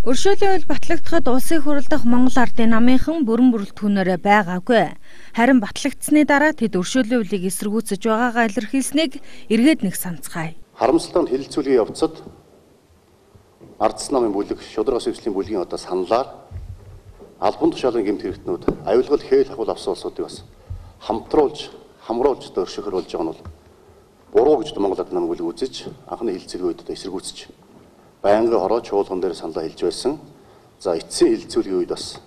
Өршөөлийн үйл батлагдахад улсын хурал дахь Монгол ардын намынхан бүрэн бүрэлдэхүүнээрээ байгаагүй. Харин батлагдсны дараа тэд өршөөлийн үлийг эсэргүүцэж байгаагаа илэрхийлсэнийг эргээд нэг санацгаая. Харамсалтай нь хилэлцүүлгийн явцад ардс намын бүлэг, шударга сэвслийн бүлгийн одоо саналаар албан тушаалын гэмт хэрэгтнүүд аюулгал хээл хавал авсан улсуудыг бас хамтруулж, хамруулж өршөхөр болж байгаа нь бол буруу гэж Монгол ардын намын бүлэг үзэж анхны хилэлцүүлгийн үед одоо эсэргүүцэж байнгын хороо чуулган дээр саналаа хэлж байсан. За эцсийн хилцүүлгийн үед бас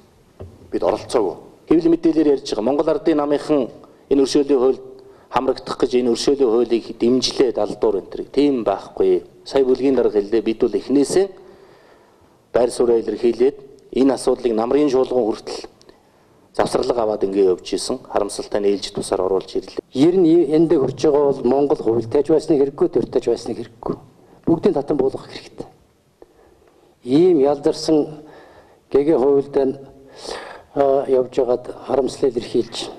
бид оролцоогүй. Гэвл мэдээлэлээр ярьж байгаа Монгол Ардын намынхан энэ өршөөлийн хууль хамрагдах гэж энэ өршөөлийн хуулийг дэмжлээд алдуур энэ төр. Тийм байхгүй. Сая бүлгийн дарга хэлдэ бид бол эхнээсээ байр сууриа илэрхийлээд энэ асуудлыг намрын чуулган хүртэл завсарлага аваад ингэ явж исэн харамсалтай нээлж тусаар оруулж ирлээ. Ер нь эндээ хүрч байгаа бол Монгол хувь тааж байсныг хэрэггүй, төртөж байсныг хэрэггүй. Бүгдийн татан буулгах хэрэгтэй ийм ялдарсан гэгээ хувилдаа явж байгаад харамслал илэрхийлж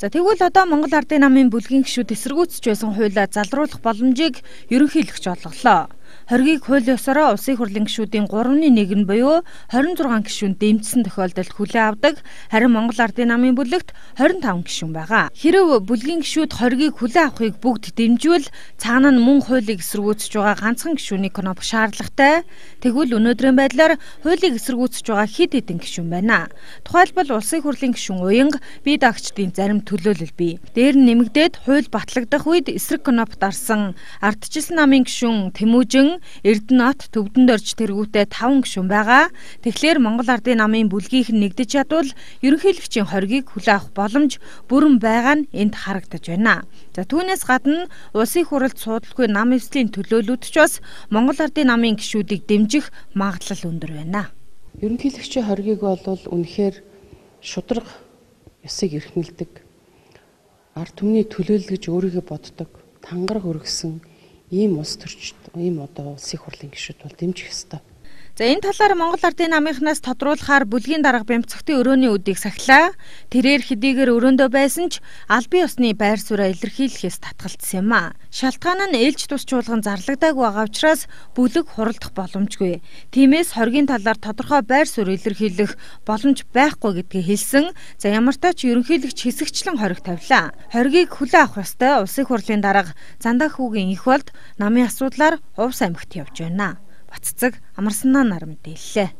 За тэгвэл одоо Монгол Ардын намын бүлгийн гишүүд эсэргүүцэж байсан хуулиа залруулах боломжийг ерөнхийлөгч олголоо. Хоргийг хуулийн ёсороо улсын хурлын гишүүдийн 3-ны 1 нь буюу 26 гишүүн дэмжсэн тохиолдолд хүлээн авдаг. Харин Монгол Ардын намын бүлэгт 25 гишүүн байгаа. Хэрв бүлгийн гишүүд хоргийг хүлээн авахыг бүгд дэмжвэл цаана нь мөн хуулийг эсэргүүцэж байгаа ганцхан гишүүний кноп шаардлагатай. Тэгвэл өнөөдрийн байдлаар хуулийг эсэргүүцэж байгаа хэд хэдэн гишүүн байна. Тухайлбал улсын хурлын гишүүн уянга бие даагчдын зарим төлөөлөл бий. Дээр нь нэмэгдээд хууль батлагдах үед эсрэг кноп дарсан ардчилсан намын гишүүн Тэмүүжин Эрдэнэт төвдөнд орж тэргүүтээ 5 гишүүн байгаа. Тэгэхээр Монгол Ардын намын бүлгийнх нь нэгдэж чадвал ерөнхийлөгчийн хоргийг хүлээн авах боломж бүрэн байгаа нь энд харагдаж байна. За түүнээс гадна улсын хуралд суудалгүй нам эвслийн төлөөлөлт ч бас Монгол Ардын намын гишүүдийг дэмжих магадлал өндөр байна. Ерөнхийлөгчийн хоргийг бол үнэхээр шудраг ёсыг эрхмэлдэг. Ард түмний төлөөлөл гэж өөрийгөө боддог. Тангараг өргөсөн ийм улс төрчд ийм одоо улсын хурлын гишүүд бол дэмжих ёстой. За энэ талаар Монгол Ардын намынхнаас тодруулахаар бүлгийн дарга бямцгтын өрөөний үдийг сахилаа. Тэрээр хэдийгээр өрөөндөө байсан ч албан ёсны байр сууриа илэрхийлэхээс татгалцсан юм а. Шалтгаан нь ээлж тус чуулган зарлагдаагүй байгаа учраас бүлэг хуралдах боломжгүй. Тиймээс хоргийн талаар тодорхой байр суурь илэрхийлэх боломж байхгүй гэдгийг хэлсэн. За ямар ч ерөнхийлөгч хэсэгчлэн хориг тавилаа. Хоригийг хүлээн авах ёстой улсын хурлын дарга Зандаа хүүгийн их болд намын асуудлаар Хувс аймагт явж байна. Баццэг амарсанаа нар мэдээллээ.